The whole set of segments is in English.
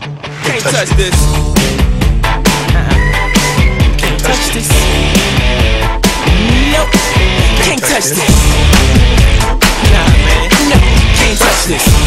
Can't touch this. Can't touch this. Nope. Can't touch this. Nah, man. No. Can't touch this.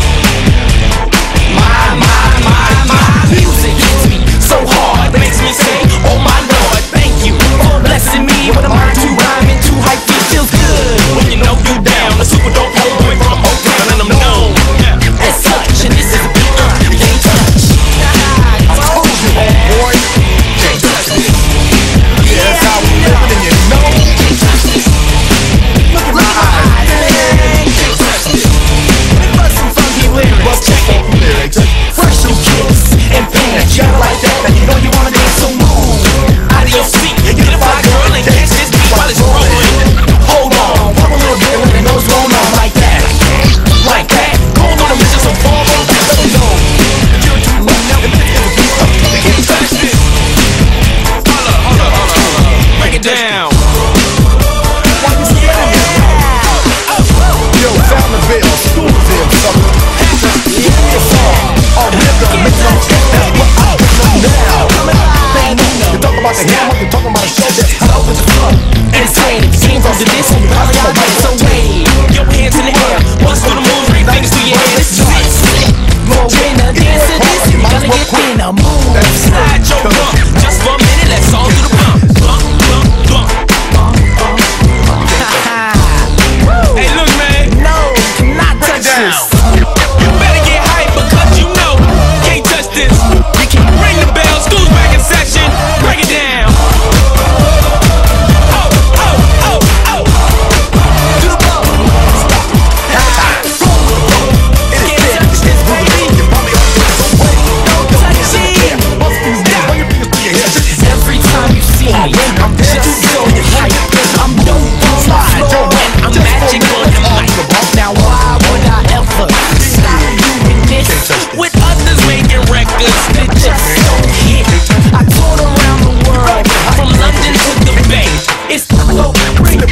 about the hammer, you talking about a show that's hot over the club. Insane, if you came the distance, you probably alright, so wave your hands in the air.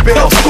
bill.